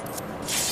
よし。